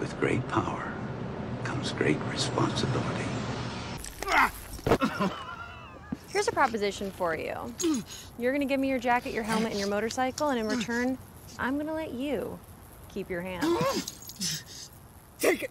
With great power comes great responsibility. Here's a proposition for you. You're gonna give me your jacket, your helmet, and your motorcycle, and in return, I'm gonna let you keep your hand. Take it.